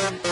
Okay.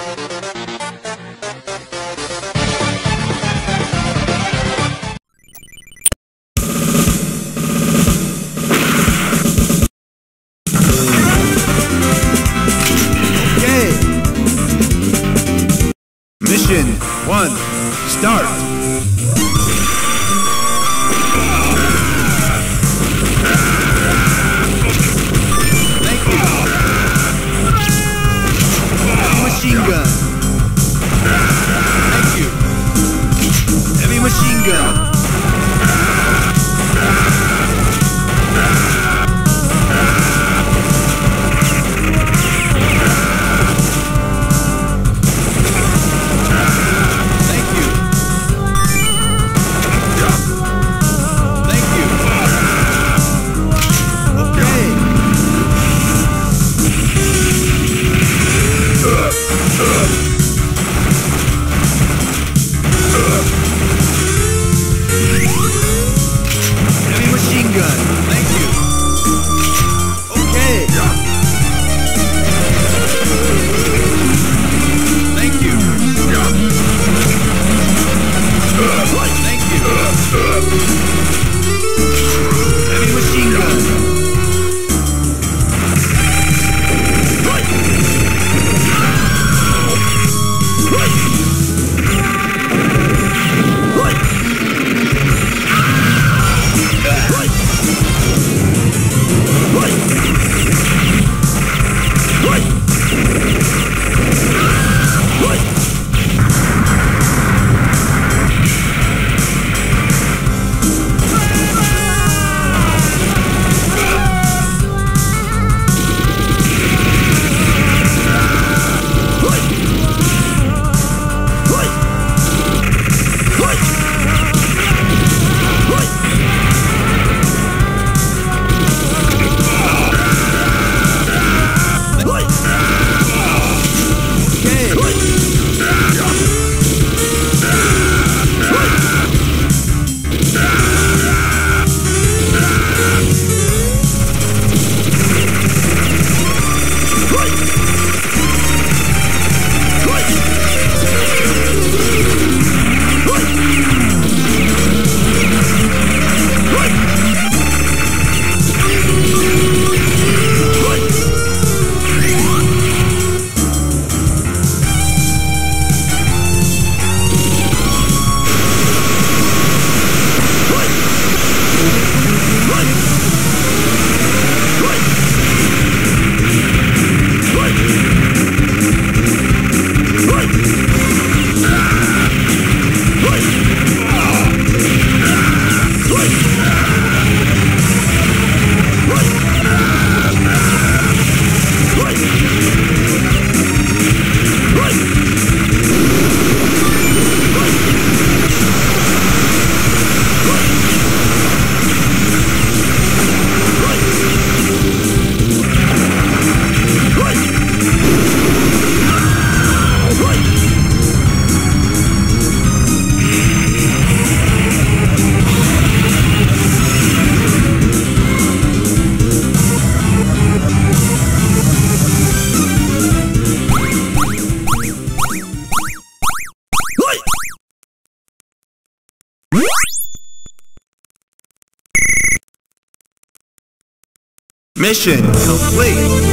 Mission complete.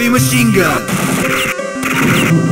Heavy machine gun.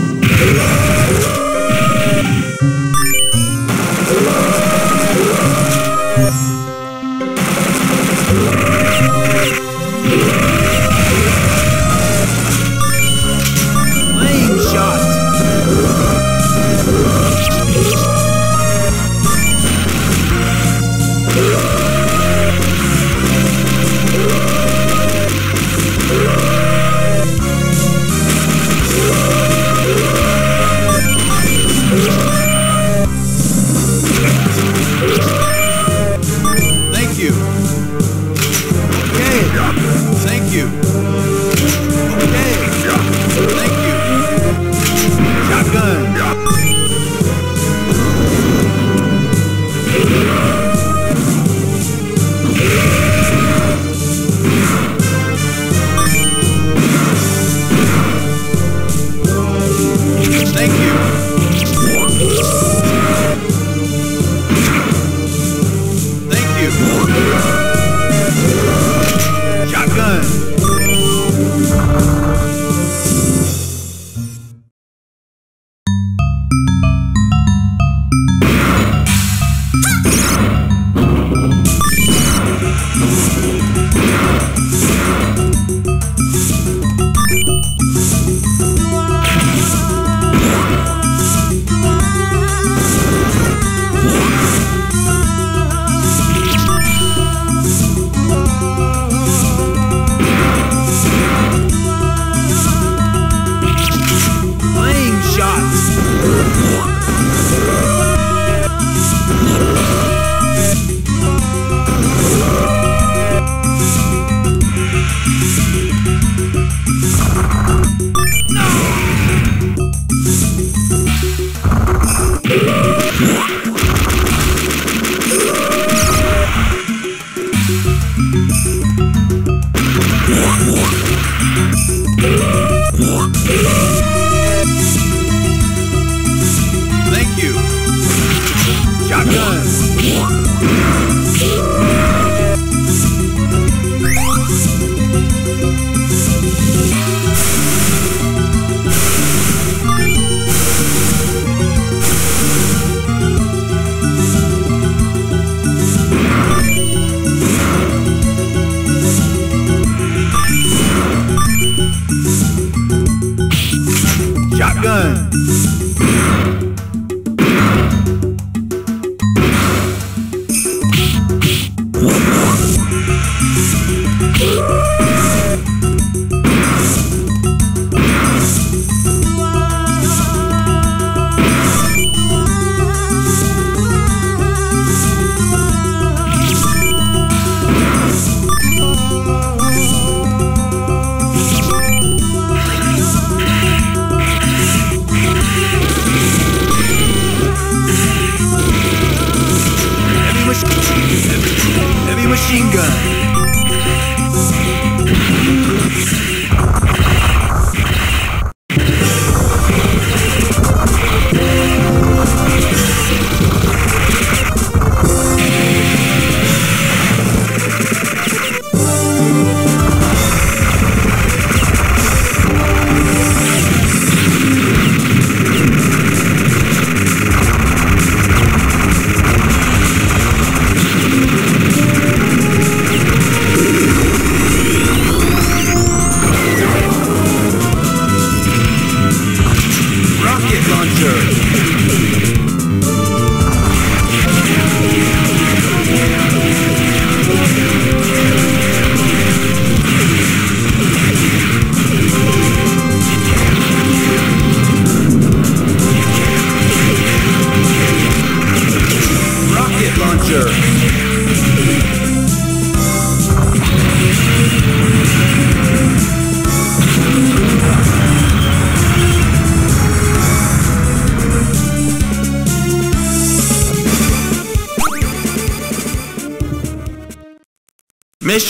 guns.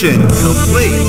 Mission complete.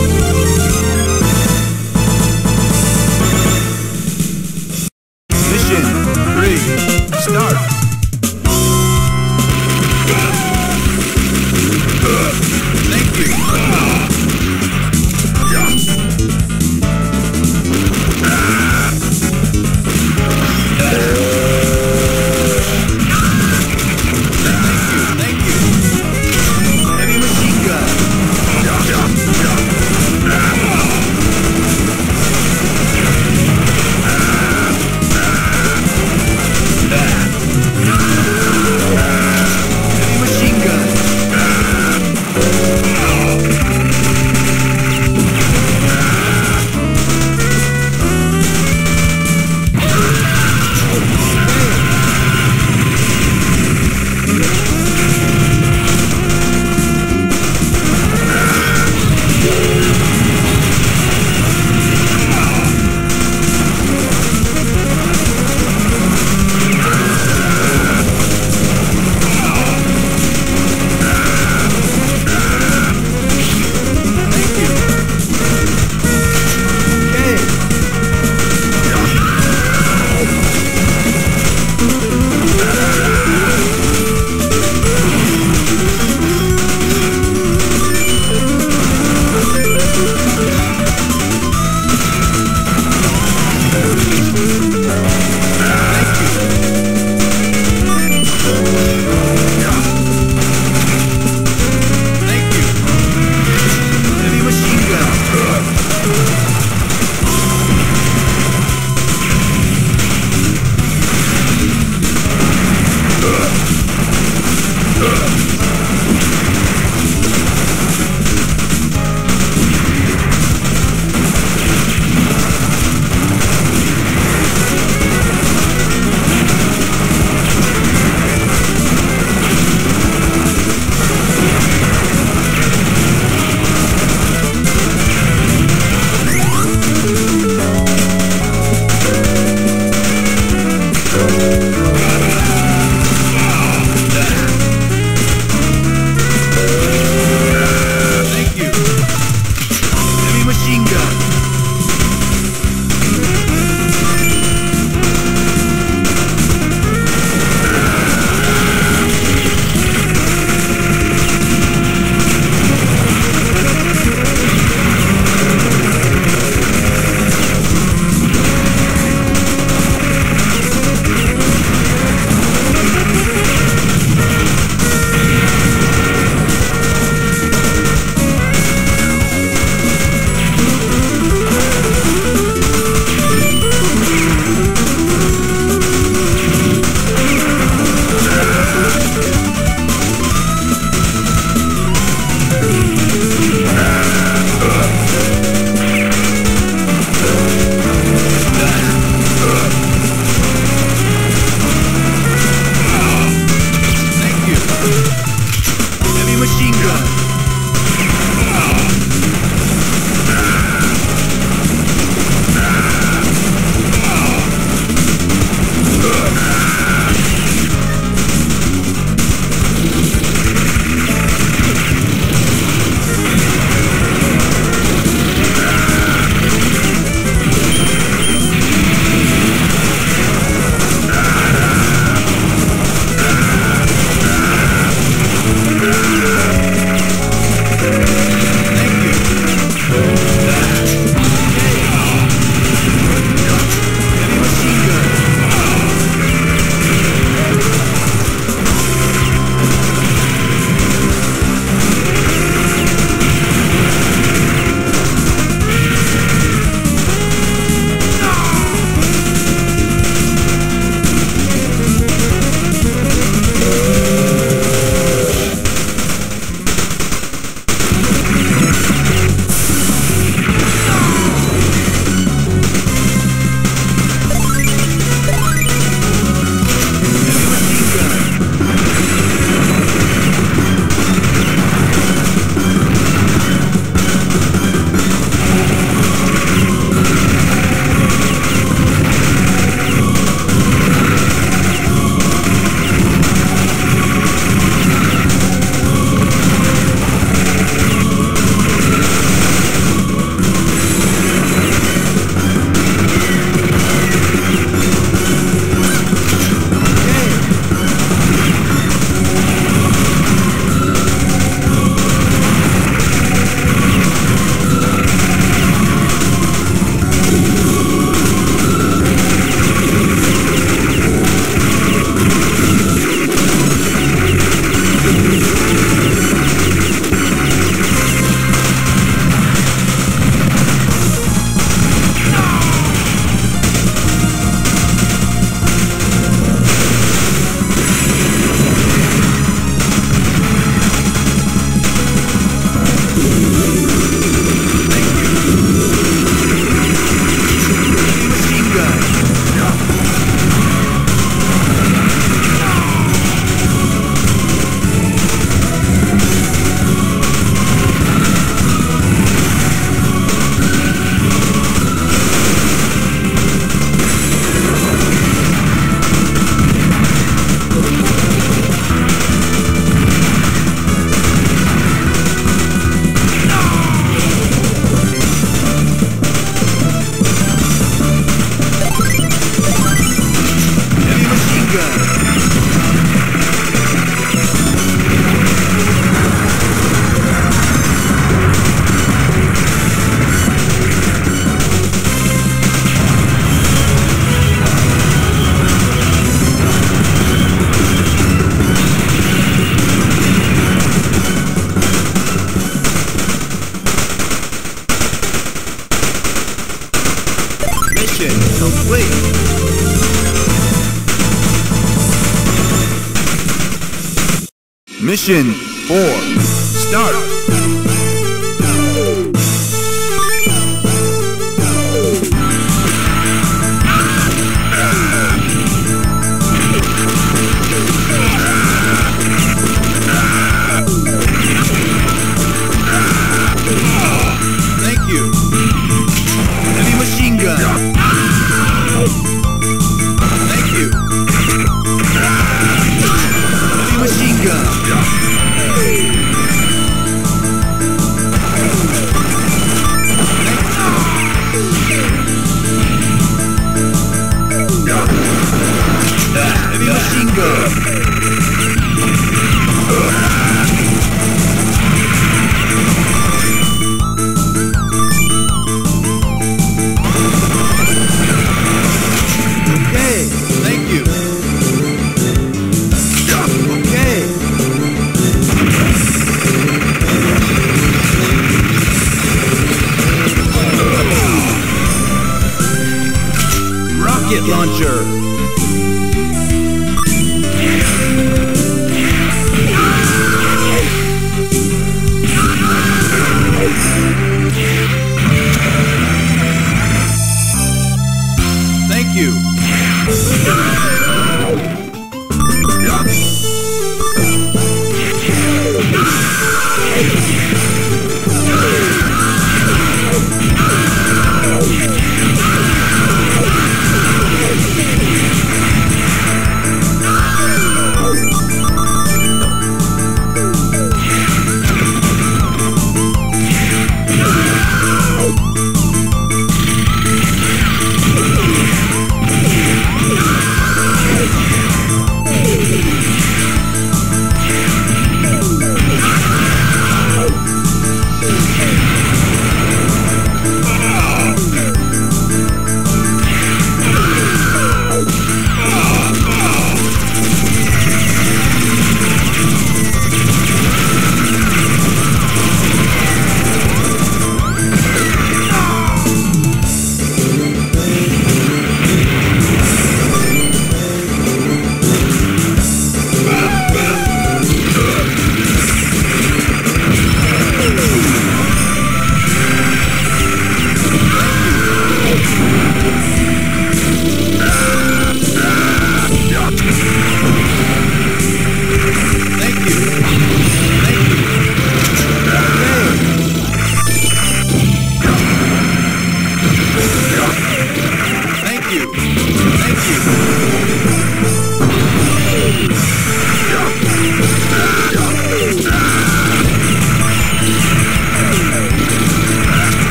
Mission 4. Start.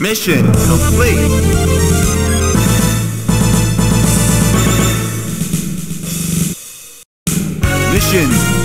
Mission complete. Mission